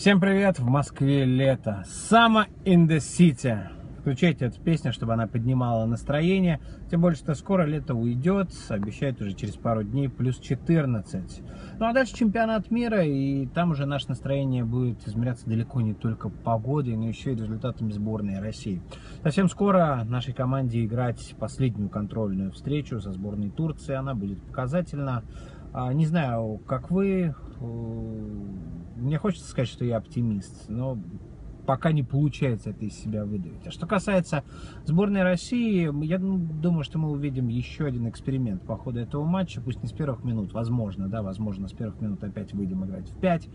Всем привет! В Москве лето. Summer in the city. Включайте эту песню, чтобы она поднимала настроение. Тем более, что скоро лето уйдет. Обещают уже через пару дней плюс 14. Ну а дальше чемпионат мира. И там уже наше настроение будет измеряться далеко не только погодой, но еще и результатами сборной России. Совсем скоро нашей команде играть последнюю контрольную встречу со сборной Турции. Она будет показательна. А, не знаю, как вы, мне хочется сказать, что я оптимист, но пока не получается это из себя выдавить. А что касается сборной России, я думаю, что мы увидим еще один эксперимент по ходу этого матча, пусть не с первых минут, возможно, да, возможно, с первых минут опять выйдем играть в 5,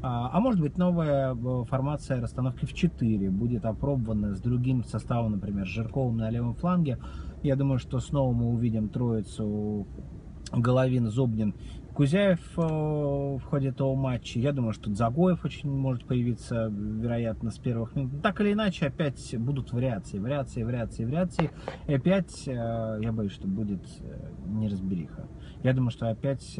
а, а может быть новая э, формация расстановки в 4 будет опробована с другим составом, например, с Жирковым на левом фланге. Я думаю, что снова мы увидим троицу Головин, Зобнин, Кузяев э, в ходе этого матча. Я думаю, что Загоев очень может появиться, вероятно, с первых минут. Так или иначе, опять будут вариации, вариации, вариации, вариации. И опять, э, я боюсь, что будет э, неразбериха. Я думаю, что опять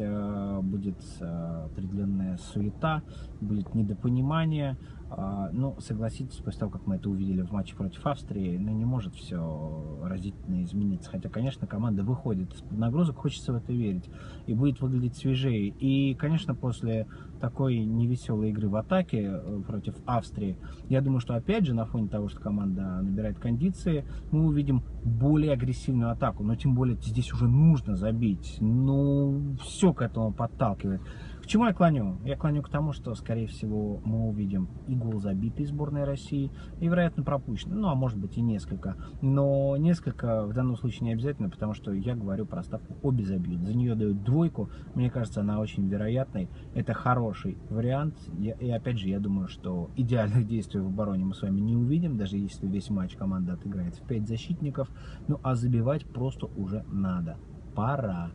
будет определенная суета, будет недопонимание. А, ну, согласитесь, после того, как мы это увидели в матче против Австрии, ну, не может все разительно измениться. Хотя, конечно, команда выходит из-под нагрузок, хочется в это верить. И будет выглядеть свежее. И, конечно, после такой невеселой игры в атаке э, против Австрии, я думаю, что, опять же, на фоне того, что команда набирает кондиции, мы увидим более агрессивную атаку. Но, тем более, здесь уже нужно забить. Ну, все к этому подталкивает чему я клоню? Я клоню к тому, что, скорее всего, мы увидим и гол забитый сборной России, и, вероятно, пропущенный. Ну, а может быть и несколько. Но несколько в данном случае не обязательно, потому что я говорю про ставку обе забьют. За нее дают двойку. Мне кажется, она очень вероятной. Это хороший вариант. И, опять же, я думаю, что идеальных действий в обороне мы с вами не увидим, даже если весь матч команда отыграет в 5 защитников. Ну, а забивать просто уже надо. Пора.